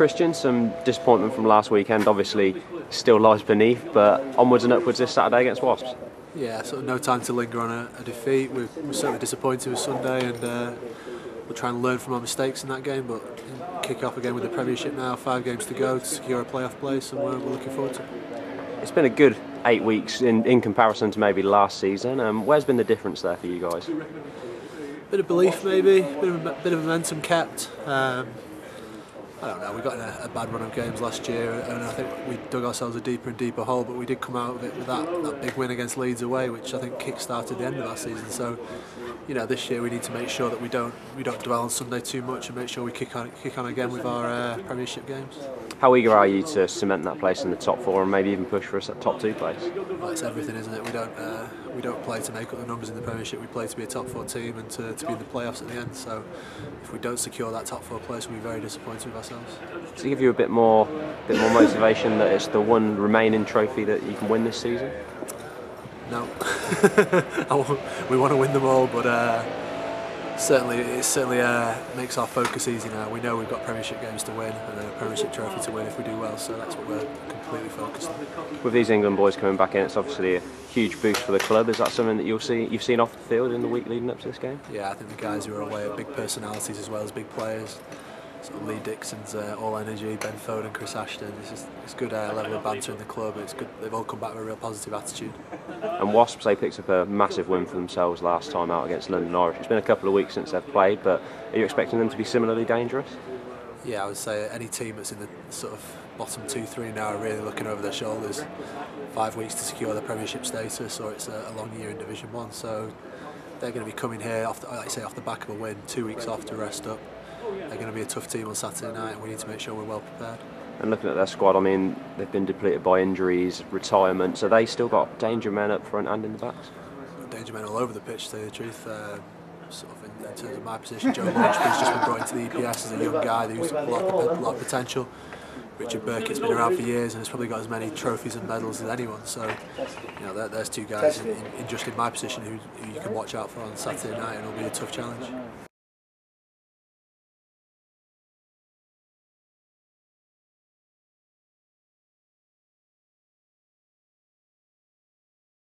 Christian, some disappointment from last weekend. Obviously, still lies beneath, but onwards and upwards this Saturday against Wasps. Yeah, sort of no time to linger on a, a defeat. We're, we're, certainly disappointed with Sunday, and uh, we'll try and learn from our mistakes in that game. But kick off again with the Premiership now, five games to go to secure a playoff place, and we're, we're looking forward to it. It's been a good eight weeks in, in comparison to maybe last season. Um, where's been the difference there for you guys? Bit of belief, maybe, bit of, bit of momentum kept. Um, I don't know, we got in a, a bad run of games last year and I think we dug ourselves a deeper and deeper hole, but we did come out of it with that, that big win against Leeds away, which I think kick-started the end of our season. So, you know, this year we need to make sure that we don't we don't dwell on Sunday too much and make sure we kick on kick on again with our uh, Premiership games. How eager are you to cement that place in the top four and maybe even push for a top two place? Well, it's everything, isn't it? We don't uh, we don't play to make up the numbers in the Premiership. We play to be a top four team and to, to be in the playoffs at the end. So, if we don't secure that top four place, we'll be very disappointed with ourselves to give you a bit more, bit more motivation that it's the one remaining trophy that you can win this season? No, we want to win them all, but uh, certainly it certainly uh, makes our focus easy now. We know we've got Premiership games to win and a Premiership trophy to win if we do well, so that's what we're completely focused on. With these England boys coming back in, it's obviously a huge boost for the club. Is that something that you'll see you've seen off the field in the week leading up to this game? Yeah, I think the guys who are away are big personalities as well as big players sort of Lee Dickson's uh, all energy, Ben Foden, Chris Ashton. It's just it's good uh, level of banter in the club. It's good. They've all come back with a real positive attitude. And Wasps they picked up a massive win for themselves last time out against London Irish. It's been a couple of weeks since they've played, but are you expecting them to be similarly dangerous? Yeah, I would say any team that's in the sort of bottom two, three now are really looking over their shoulders. Five weeks to secure the Premiership status, or it's a, a long year in Division One. So they're going to be coming here, off the, like I say, off the back of a win, two weeks off to rest up they're going to be a tough team on Saturday night and we need to make sure we're well prepared. And looking at their squad, I mean, they've been depleted by injuries, retirement, so they still got danger men up front and in the backs? Danger men all over the pitch, to tell you the truth. Uh, sort of in, in, terms of my position, Joe Launchbury's just been brought into the EPS as a young guy who's got a lot, of, a lot of potential. Richard Birkett's been around for years and has probably got as many trophies and medals as anyone. So, you know, there, there's two guys in, in, just in my position who, who you can watch out for on Saturday night, and it'll be a tough challenge.